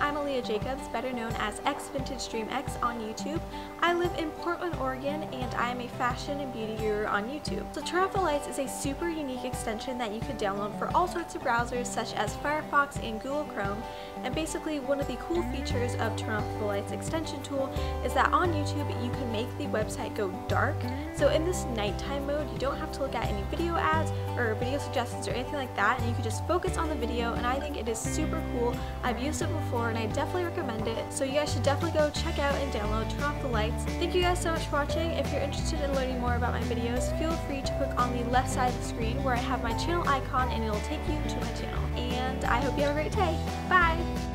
I'm Aleia Jacobs, better known as X Vintage Dream X on YouTube. I live in Portland, Oregon, and I am a fashion and beauty guru on YouTube. So Turn Off the Lights is a super unique extension that you can download for all sorts of browsers such as Firefox and Google Chrome. And basically one of the cool features of Turn Off the Lights extension tool is that on YouTube you can make the website go dark. So in this nighttime mode, you don't have to look at any video ads or video suggestions or anything like that, and you can just focus on the video, and I think it is super cool. I've used it before, and I definitely recommend it, so you guys should definitely go check out and download Turn Off the Lights. Thank you guys so much for watching. If you're interested in learning more about my videos, feel free to click on the left side of the screen where I have my channel icon, and it'll take you to my channel. And I hope you have a great day. Bye!